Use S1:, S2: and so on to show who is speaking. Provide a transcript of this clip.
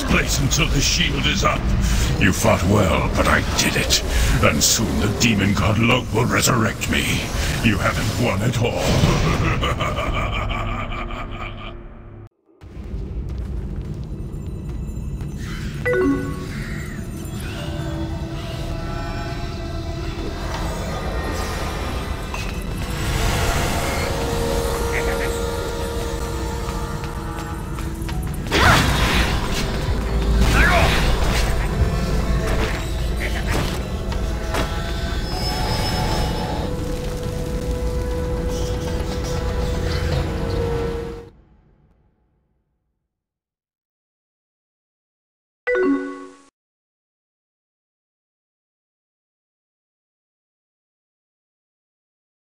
S1: this place until the shield is up. You fought well, but I did it. And soon the demon god Loke will resurrect me. You haven't won at all.